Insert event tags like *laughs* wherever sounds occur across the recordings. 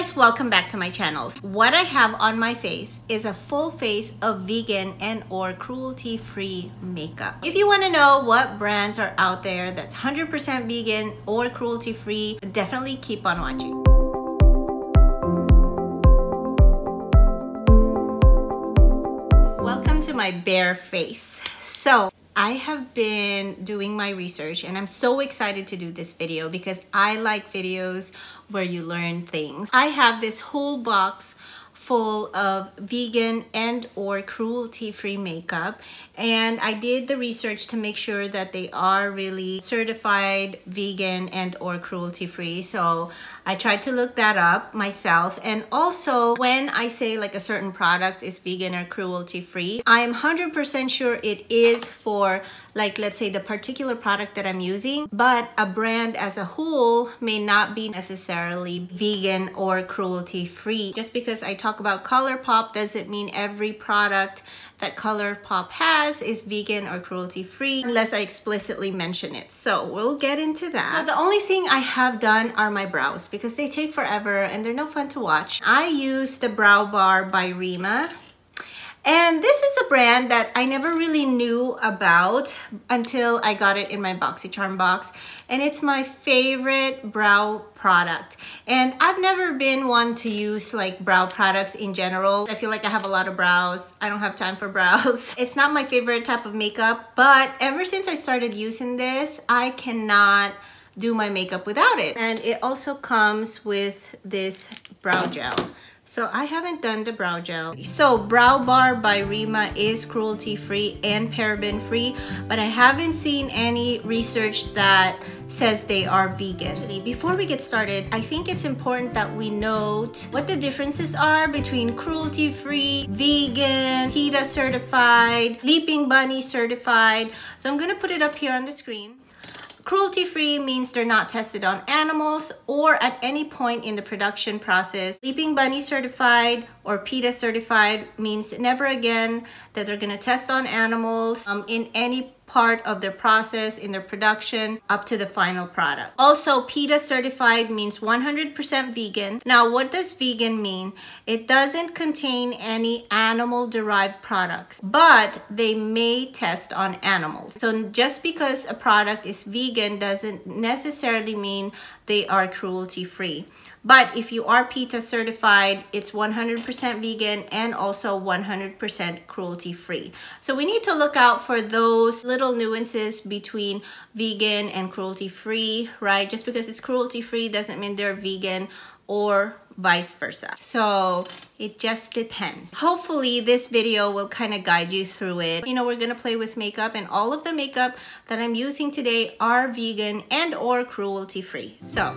guys, welcome back to my channel. What I have on my face is a full face of vegan and or cruelty-free makeup. If you want to know what brands are out there that's 100% vegan or cruelty-free, definitely keep on watching. Welcome to my bare face. So I have been doing my research and I'm so excited to do this video because I like videos where you learn things. I have this whole box full of vegan and or cruelty-free makeup and I did the research to make sure that they are really certified vegan and or cruelty-free so I tried to look that up myself. And also when I say like a certain product is vegan or cruelty-free I am 100% sure it is for like let's say the particular product that I'm using. But a brand as a whole may not be necessarily vegan or cruelty-free. Just because I talk about ColourPop doesn't mean every product that ColourPop has is vegan or cruelty free unless I explicitly mention it. So we'll get into that. So the only thing I have done are my brows because they take forever and they're no fun to watch. I use the Brow Bar by Reema and this is a brand that I never really knew about until I got it in my BoxyCharm box. And it's my favorite brow product. And I've never been one to use like brow products in general. I feel like I have a lot of brows. I don't have time for brows. *laughs* It's not my favorite type of makeup, but ever since I started using this, I cannot do my makeup without it. And it also comes with this brow gel. So I haven't done the brow gel. So Brow Bar by Reema is cruelty free and paraben free, but I haven't seen any research that says they are vegan. Before we get started, I think it's important that we note what the differences are between cruelty free, vegan, PETA certified, Leaping Bunny certified. So I'm gonna put it up here on the screen. Cruelty-free means they're not tested on animals or at any point in the production process. Leaping Bunny certified or PETA certified means never again that they're going to test on animals um, in any part of their process in their production up to the final product. Also, PETA certified means 100% vegan. Now, what does vegan mean? It doesn't contain any animal derived products, but they may test on animals. So just because a product is vegan doesn't necessarily mean they are cruelty free. But if you are PETA certified, it's 100% vegan and also 100% cruelty free. So we need to look out for those little nuances between vegan and cruelty free, right? Just because it's cruelty free doesn't mean they're vegan or vice versa. So it just depends. Hopefully this video will kind of guide you through it. You know, we're gonna play with makeup and all of the makeup that I'm using today are vegan and or cruelty free. So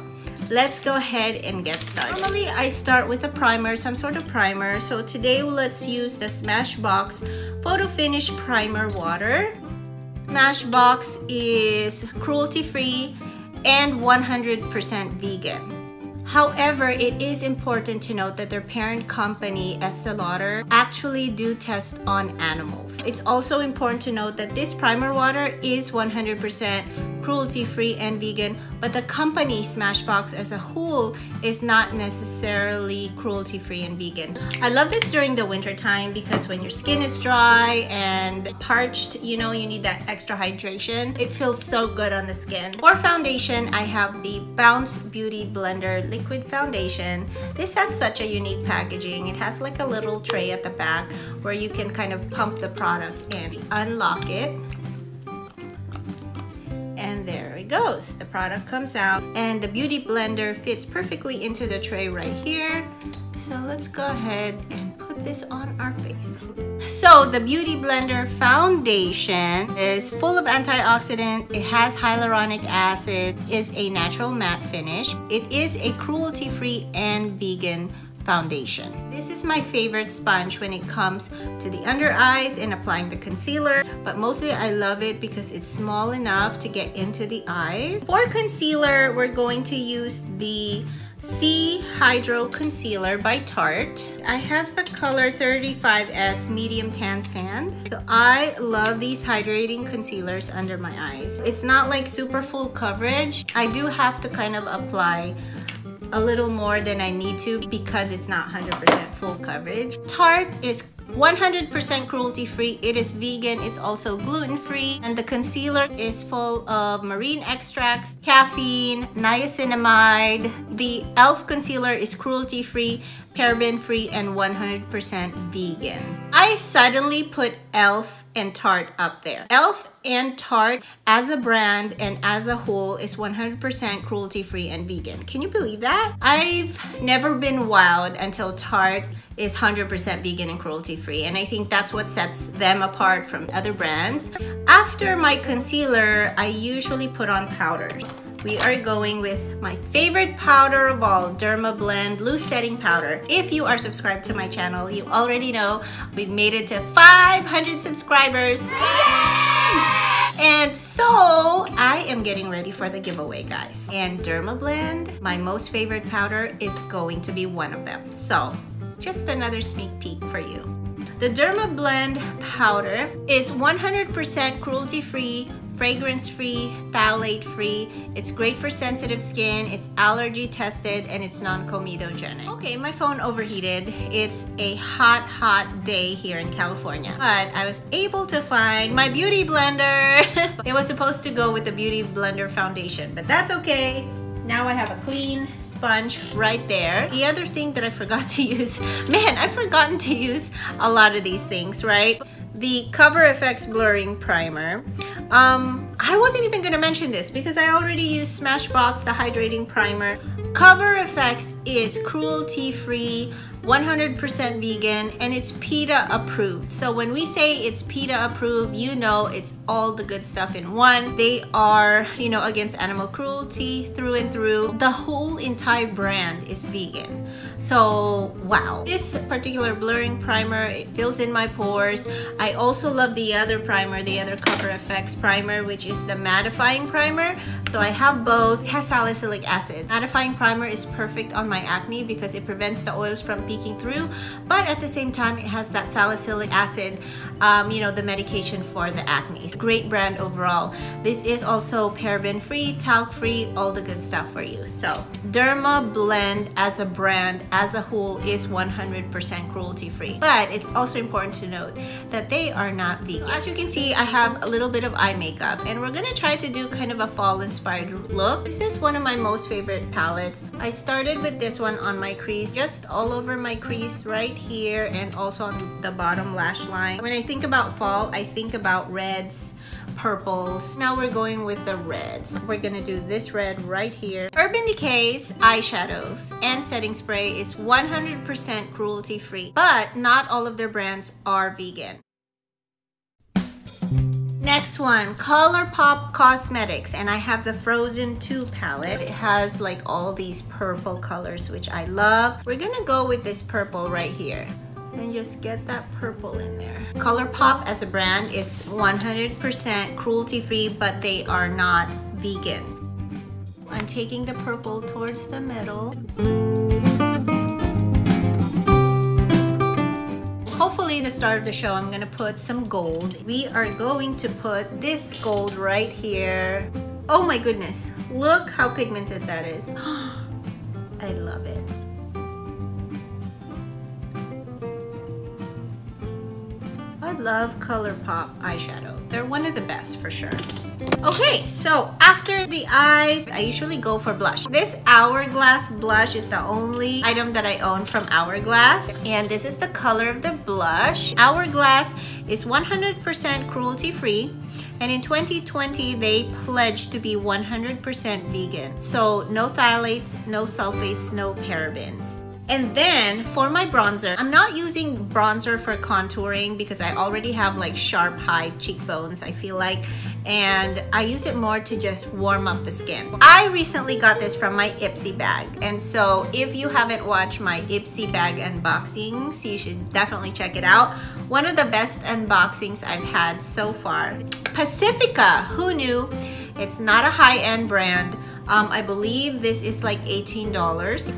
let's go ahead and get started. Normally I start with a primer, some sort of primer. So today let's use the Smashbox Photo Finish Primer Water. Smashbox is cruelty free and 100% vegan. However, it is important to note that their parent company, Estee Lauder, actually do test on animals. It's also important to note that this primer water is 100% cruelty-free and vegan, but the company Smashbox as a whole is not necessarily cruelty-free and vegan. I love this during the winter time because when your skin is dry and parched, you know, you need that extra hydration. It feels so good on the skin. For foundation, I have the Bounce Beauty Blender liquid foundation. This has such a unique packaging. It has like a little tray at the back where you can kind of pump the product and Unlock it. It goes. The product comes out and the beauty blender fits perfectly into the tray right here. So let's go ahead and put this on our face. So the Beauty Blender Foundation is full of antioxidant. It has hyaluronic acid, is a natural matte finish. It is a cruelty-free and vegan foundation. This is my favorite sponge when it comes to the under eyes and applying the concealer, but mostly I love it because it's small enough to get into the eyes. For concealer, we're going to use the Sea Hydro Concealer by Tarte. I have the color 35S Medium Tan Sand. So I love these hydrating concealers under my eyes. It's not like super full coverage. I do have to kind of apply a little more than I need to because it's not 100% full coverage. Tarte is 100% cruelty free. It is vegan. It's also gluten free. And the concealer is full of marine extracts, caffeine, niacinamide. The e.l.f. concealer is cruelty free, paraben free, and 100% vegan. I suddenly put e.l.f and Tarte up there. e.l.f. and Tarte as a brand and as a whole is 100% cruelty free and vegan. Can you believe that? I've never been wowed until Tarte is 100% vegan and cruelty free and I think that's what sets them apart from other brands. After my concealer, I usually put on powder we are going with my favorite powder of all, Dermablend Loose Setting Powder. If you are subscribed to my channel, you already know we've made it to 500 subscribers. Yay! And so I am getting ready for the giveaway, guys. And Dermablend, my most favorite powder, is going to be one of them. So just another sneak peek for you. The Dermablend powder is 100% cruelty-free, fragrance-free, phthalate-free. It's great for sensitive skin, it's allergy tested, and it's non-comedogenic. Okay, my phone overheated. It's a hot, hot day here in California. But I was able to find my beauty blender. *laughs* it was supposed to go with the beauty blender foundation, but that's okay. Now I have a clean sponge right there. The other thing that I forgot *laughs* to use, man, I've forgotten to use a lot of these things, right? The Cover FX Blurring Primer. Um, I wasn't even gonna mention this because I already used Smashbox, the hydrating primer. Cover FX is cruelty-free, 100% vegan, and it's PETA approved. So when we say it's PETA approved, you know it's all the good stuff in one. They are, you know, against animal cruelty through and through. The whole entire brand is vegan. So, wow. This particular blurring primer, it fills in my pores. I also love the other primer, the other Cover FX primer, which is the mattifying primer. So I have both. It has salicylic acid. Mattifying primer is perfect on my acne because it prevents the oils from peeking through but at the same time it has that salicylic acid um, you know the medication for the acne. Great brand overall. This is also paraben free talc free all the good stuff for you. So Dermablend as a brand as a whole is 100% cruelty free but it's also important to note that they are not vegan. As you can see i have a little bit of eye makeup and we're gonna try to do kind of a fall inspired look. This is one of my most favorite palettes. I started with this one on my crease just all over my crease right here and also on the bottom lash line. When I think about fall, I think about reds, purples. Now we're going with the reds. We're gonna do this red right here. Urban Decay's eyeshadows and setting spray is 100% cruelty free, but not all of their brands are vegan. Next one, ColourPop Cosmetics, and I have the Frozen 2 palette. It has like all these purple colors, which I love. We're gonna go with this purple right here and just get that purple in there. ColourPop as a brand is 100% cruelty-free, but they are not vegan. I'm taking the purple towards the middle. Hopefully the start of the show I'm gonna put some gold. We are going to put this gold right here. Oh my goodness, look how pigmented that is. *gasps* I love it. I love ColourPop eyeshadow. They're one of the best for sure. Okay, so after the eyes, I usually go for blush. This Hourglass blush is the only item that I own from Hourglass. And this is the color of the blush. Hourglass is 100% cruelty-free. And in 2020, they pledged to be 100% vegan. So no phthalates, no sulfates, no parabens. And then for my bronzer, I'm not using bronzer for contouring because I already have like sharp high cheekbones, I feel like. And I use it more to just warm up the skin. I recently got this from my Ipsy bag. And so if you haven't watched my Ipsy bag unboxings, you should definitely check it out. One of the best unboxings I've had so far. Pacifica, who knew? It's not a high-end brand Um, I believe this is like $18.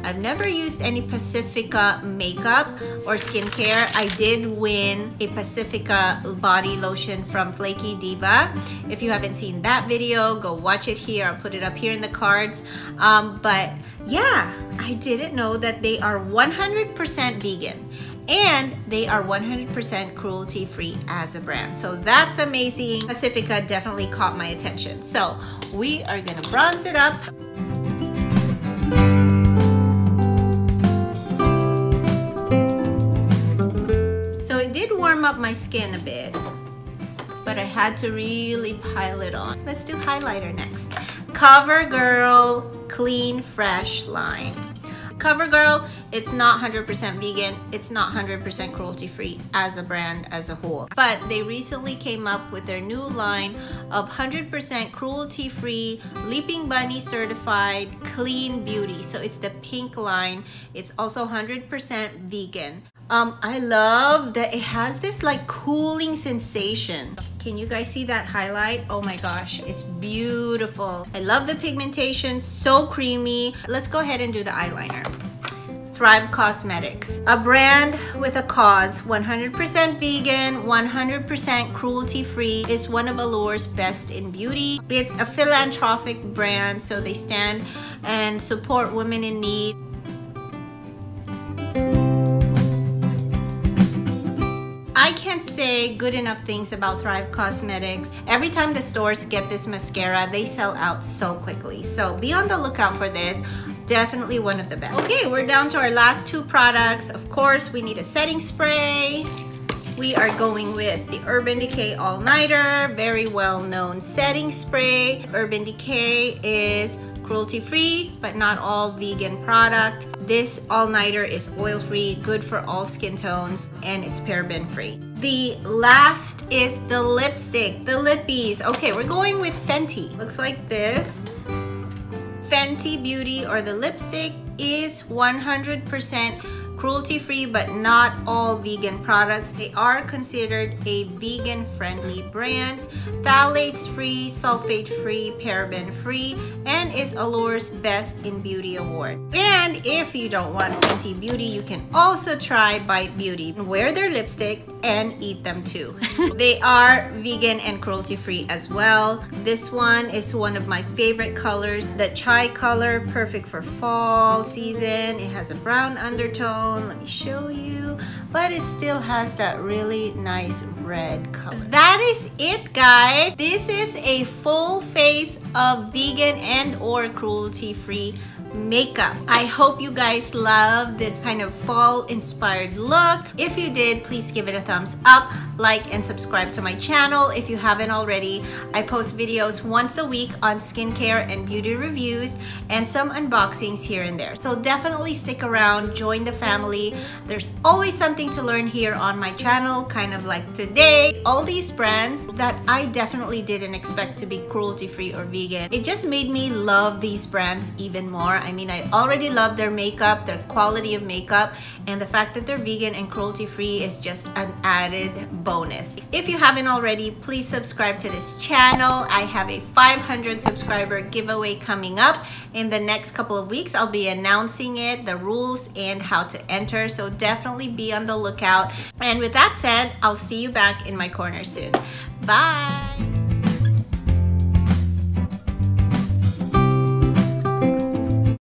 I've never used any Pacifica makeup or skincare. I did win a Pacifica body lotion from Flaky Diva. If you haven't seen that video, go watch it here. I'll put it up here in the cards. Um, but yeah, I didn't know that they are 100% vegan and they are 100% cruelty free as a brand. So that's amazing. Pacifica definitely caught my attention. So we are gonna bronze it up. So it did warm up my skin a bit, but I had to really pile it on. Let's do highlighter next. CoverGirl Clean Fresh Line. CoverGirl, it's not 100% vegan, it's not 100% cruelty free as a brand as a whole. But they recently came up with their new line of 100% cruelty free, Leaping Bunny certified clean beauty. So it's the pink line. It's also 100% vegan. Um, I love that it has this like cooling sensation. Can you guys see that highlight? Oh my gosh, it's beautiful. I love the pigmentation, so creamy. Let's go ahead and do the eyeliner. Thrive Causemetics, a brand with a cause, 100% vegan, 100% cruelty-free, is one of Allure's best in beauty. It's a philanthropic brand, so they stand and support women in need. I can't say good enough things about Thrive Causemetics. Every time the stores get this mascara, they sell out so quickly. So be on the lookout for this. Definitely one of the best. Okay, we're down to our last two products. Of course, we need a setting spray. We are going with the Urban Decay All Nighter, very well known setting spray. Urban Decay is cruelty free but not all vegan product this all-nighter is oil-free good for all skin tones and it's paraben free the last is the lipstick the lippies okay we're going with fenty looks like this fenty beauty or the lipstick is 100 percent cruelty-free but not all vegan products. They are considered a vegan-friendly brand, phthalates-free, sulfate-free, paraben-free, and is Allure's Best in Beauty Award. And if you don't want Fenty Beauty, you can also try Bite Beauty. And wear their lipstick and eat them too. they are vegan and cruelty-free as well. This one is one of my favorite colors, the chai color, perfect for fall season. It has a brown undertone let me show you. But it still has that really nice red color. That is it guys. This is a full face of vegan and or cruelty free makeup. I hope you guys love this kind of fall inspired look. If you did, please give it a thumbs up, like, and subscribe to my channel if you haven't already. I post videos once a week on skincare and beauty reviews and some unboxings here and there. So definitely stick around, join the family. There's always something to learn here on my channel, kind of like today. All these brands that I definitely didn't expect to be cruelty free or vegan. It just made me love these brands even more. I mean, I already love their makeup, their quality of makeup, and the fact that they're vegan and cruelty free is just an added bonus. If you haven't already, please subscribe to this channel. I have a 500 subscriber giveaway coming up. In the next couple of weeks, I'll be announcing it, the rules, and how to enter. So definitely be on the lookout. And with that said, I'll see you back in my corner soon. Bye!